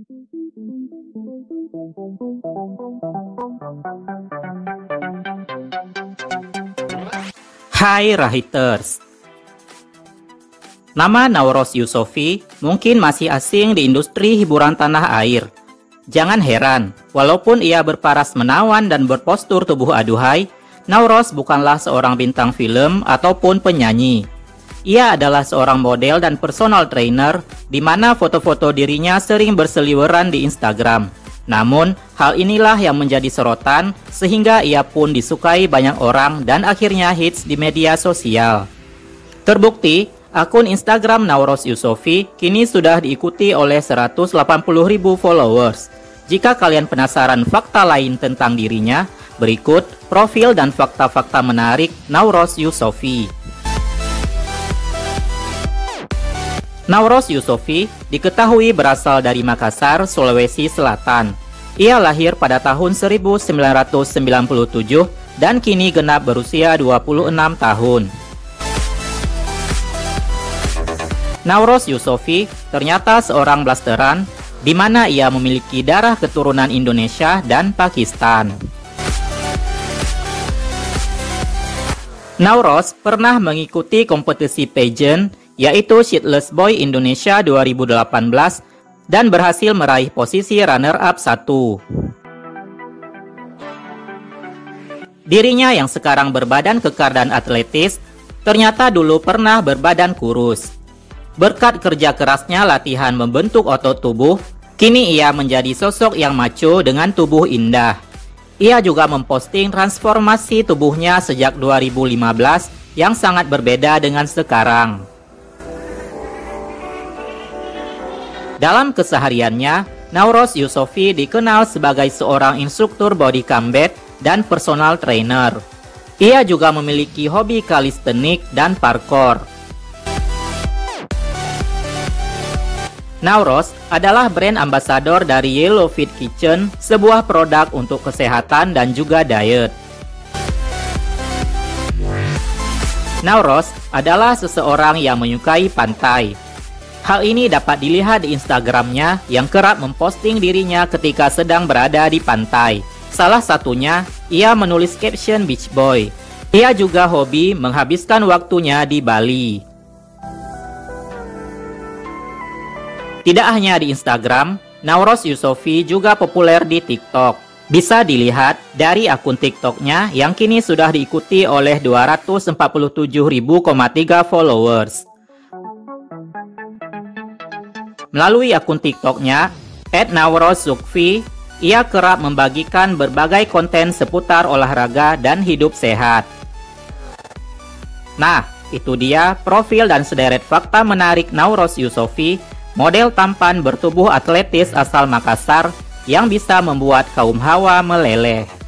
Hai Rahiters Nama Nauros Yusofi mungkin masih asing di industri hiburan tanah air. Jangan heran, walaupun ia berparas menawan dan berpostur tubuh aduhai, Nauros bukanlah seorang bintang film ataupun penyanyi. Ia adalah seorang model dan personal trainer di mana foto-foto dirinya sering berseliweran di Instagram. Namun, hal inilah yang menjadi sorotan sehingga ia pun disukai banyak orang dan akhirnya hits di media sosial. Terbukti, akun Instagram Nauros Yusofi kini sudah diikuti oleh 180.000 followers. Jika kalian penasaran fakta lain tentang dirinya, berikut profil dan fakta-fakta menarik Nauros Yusofi. Nauros Yusofi diketahui berasal dari Makassar, Sulawesi Selatan. Ia lahir pada tahun 1997 dan kini genap berusia 26 tahun. Nauros Yusofi ternyata seorang blasteran di mana ia memiliki darah keturunan Indonesia dan Pakistan. Nauros pernah mengikuti kompetisi pageant yaitu Shitless Boy Indonesia 2018 dan berhasil meraih posisi runner-up 1. Dirinya yang sekarang berbadan kekar dan atletis, ternyata dulu pernah berbadan kurus. Berkat kerja kerasnya latihan membentuk otot tubuh, kini ia menjadi sosok yang maco dengan tubuh indah. Ia juga memposting transformasi tubuhnya sejak 2015 yang sangat berbeda dengan sekarang. Dalam kesehariannya, Nauros Yusofi dikenal sebagai seorang instruktur body combat dan personal trainer. Ia juga memiliki hobi kalistenik dan parkour. Nauros adalah brand ambassador dari Yellow Fit Kitchen, sebuah produk untuk kesehatan dan juga diet. Nauros adalah seseorang yang menyukai pantai, Hal ini dapat dilihat di Instagramnya yang kerap memposting dirinya ketika sedang berada di pantai. Salah satunya, ia menulis caption Beach Boy. Ia juga hobi menghabiskan waktunya di Bali. Tidak hanya di Instagram, Nauros Yusofi juga populer di TikTok. Bisa dilihat dari akun TikToknya yang kini sudah diikuti oleh 247.000,3 followers. Melalui akun TikToknya, @naurosukfi, ia kerap membagikan berbagai konten seputar olahraga dan hidup sehat. Nah, itu dia profil dan sederet fakta menarik Nauros Yusofi, model tampan bertubuh atletis asal Makassar yang bisa membuat kaum hawa meleleh.